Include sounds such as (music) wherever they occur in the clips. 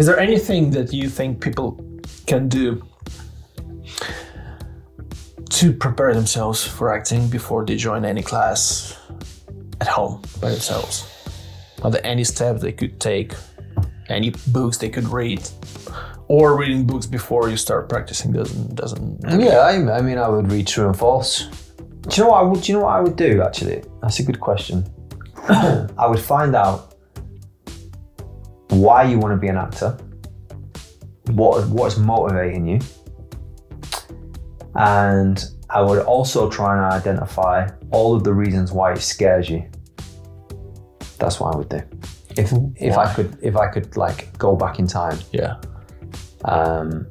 Is there anything that you think people can do to prepare themselves for acting before they join any class at home by themselves? Are there any steps they could take? Any books they could read? Or reading books before you start practicing doesn't doesn't Yeah, I, I mean, I would read true and false. Do you know what I would? Do you know what I would do? Actually, that's a good question. (coughs) I would find out why you want to be an actor, what what is motivating you, and I would also try and identify all of the reasons why it scares you. That's what I would do. If if I could if I could like go back in time. Yeah. Um,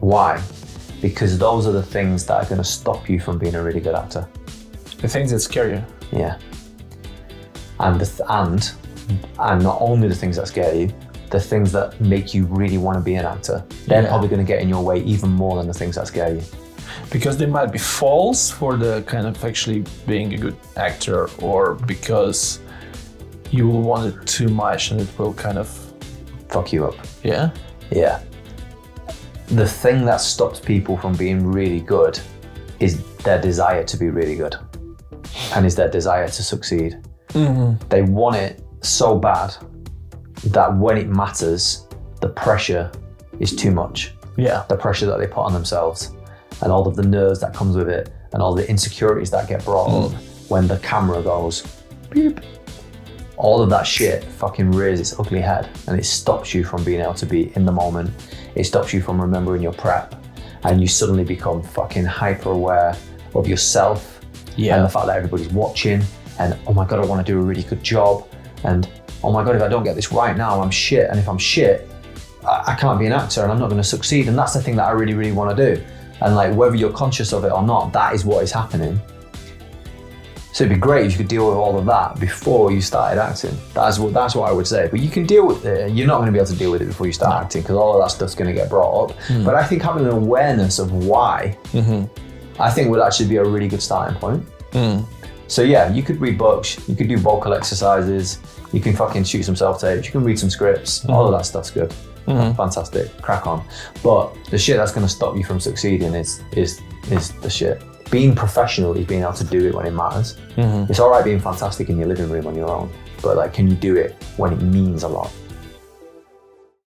why? Because those are the things that are going to stop you from being a really good actor. The things that scare you. Yeah. And and and not only the things that scare you, the things that make you really want to be an actor. They're Yeah. probably going to get in your way even more than the things that scare you. because they might be false for the kind of actually being a good actor or because you will want it too much and it will kind of Fuck you up. yeah Yeah. The thing that stops people from being really good is their desire to be really good, and is their desire to succeed. Mm-hmm. They want it so bad that when it matters, the pressure is too much. yeah The pressure that they put on themselves, and all of the nerves that comes with it, and all the insecurities that get brought up mm. when the camera goes beep. All of that shit fucking rears its ugly head, and it stops you from being able to be in the moment. It stops you from remembering your prep, and you suddenly become fucking hyper aware of yourself Yeah. and the fact that everybody's watching, and oh my god, I want to do a really good job, and oh my god, if I don't get this right now, I'm shit, and if I'm shit, I, I can't be an actor, and I'm not going to succeed, and that's the thing that I really, really want to do, and like whether you're conscious of it or not, that is what is happening. So it'd be great if you could deal with all of that before you started acting. That's what that's what I would say. But you can deal with it. You're not going to be able to deal with it before you start acting because all of that stuff's going to get brought up. Hmm. But I think having an awareness of why, mm-hmm. I think would actually be a really good starting point. Hmm. So yeah, you could read books, you could do vocal exercises, you can fucking shoot some self tapes, you can read some scripts. All mm-hmm. of that stuff's good. Mm-hmm. Fantastic, crack on. But the shit that's going to stop you from succeeding is is is the shit. Being professional is being able to do it when it matters. Mm-hmm. It's all right being fantastic in your living room on your own, but like, can you do it when it means a lot?